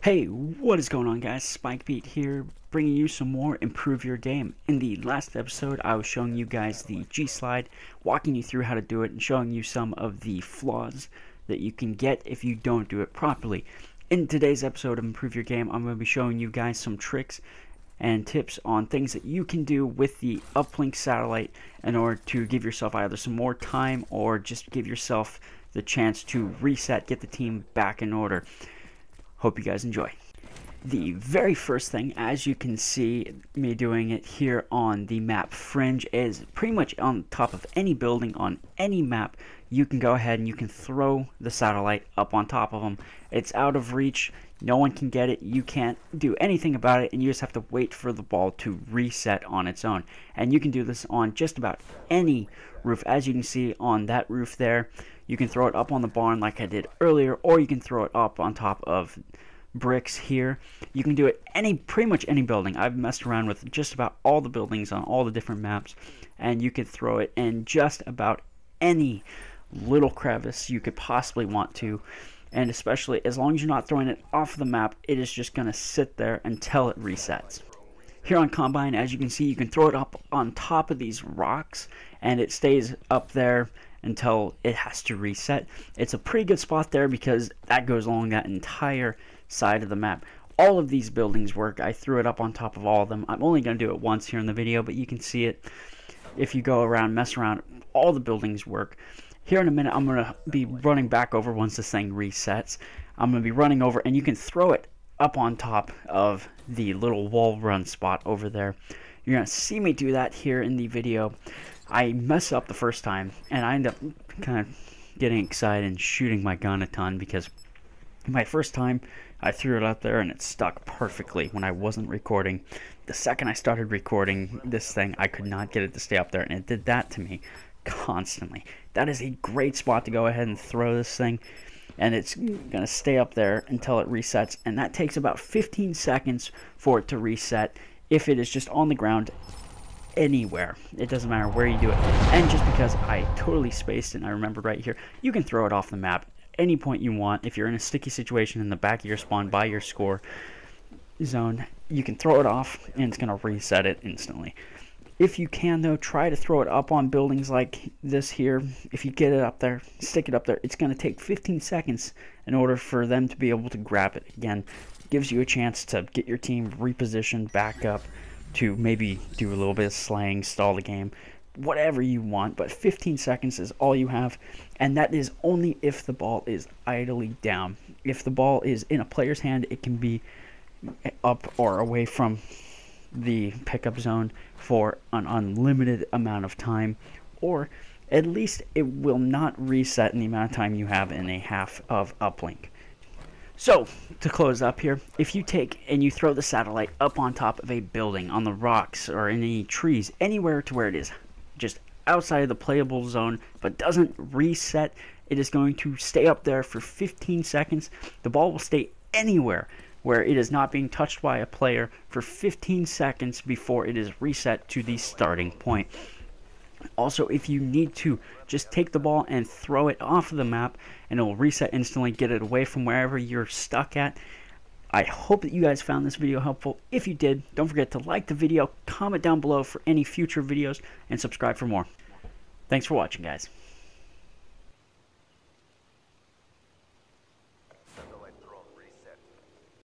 Hey, what is going on guys? SpikeBeat here, bringing you some more Improve Your Game. In the last episode, I was showing you guys the G-Slide, walking you through how to do it, and showing you some of the flaws that you can get if you don't do it properly. In today's episode of Improve Your Game, I'm going to be showing you guys some tricks and tips on things that you can do with the uplink satellite in order to give yourself either some more time or just give yourself the chance to reset, get the team back in order. Hope you guys enjoy. The very first thing, as you can see me doing it here on the map Fringe, is pretty much on top of any building on any map, you can go ahead and you can throw the satellite up on top of them. It's out of reach, no one can get it, you can't do anything about it, and you just have to wait for the ball to reset on its own. And you can do this on just about any roof. As you can see on that roof there, you can throw it up on the barn like I did earlier, or you can throw it up on top of bricks here. You can do it any pretty much any building. I've messed around with just about all the buildings on all the different maps, and you can throw it in just about any little crevice you could possibly want to. And especially as long as you're not throwing it off the map, it is just going to sit there until it resets. Here on Combine, as you can see, you can throw it up on top of these rocks, and it stays up there until it has to reset. It's a pretty good spot there because that goes along that entire side of the map. All of these buildings work. I threw it up on top of all of them. I'm only going to do it once here in the video, but you can see it if you go around, mess around. All the buildings work. Here in a minute, I'm going to be running back over once this thing resets. I'm going to be running over, and you can throw it up on top of the little wall run spot over there. You're going to see me do that here in the video. I mess up the first time, and I end up kind of getting excited and shooting my gun a ton because my first time I threw it out there and it stuck perfectly when I wasn't recording. The second I started recording this thing, I could not get it to stay up there, and it did that to me constantly. That is a great spot to go ahead and throw this thing, and it's going to stay up there until it resets, and that takes about 15 seconds for it to reset if it is just on the ground anywhere. It doesn't matter where you do it. And just because I totally spaced it and I remembered right here, you can throw it off the map any point you want. If you're in a sticky situation in the back of your spawn by your score zone, you can throw it off and it's going to reset it instantly. If you can, though, try to throw it up on buildings like this here. If you get it up there, stick it up there. It's going to take 15 seconds in order for them to be able to grab it. Again, gives you a chance to get your team repositioned back up to maybe do a little bit of slang, stall the game, whatever you want, but 15 seconds is all you have, and that is only if the ball is idly down. If the ball is in a player's hand, it can be up or away from the pickup zone for an unlimited amount of time, or at least it will not reset in the amount of time you have in a half of uplink. So, to close up here, if you take and you throw the satellite up on top of a building, on the rocks, or in any trees, anywhere to where it is just outside of the playable zone, but doesn't reset, it is going to stay up there for 15 seconds. The ball will stay anywhere where it is not being touched by a player for 15 seconds before it is reset to the starting point. Also, if you need to, just take the ball and throw it off of the map, and it will reset instantly, get it away from wherever you're stuck at. I hope that you guys found this video helpful. If you did, don't forget to like the video, comment down below for any future videos, and subscribe for more. Thanks for watching, guys.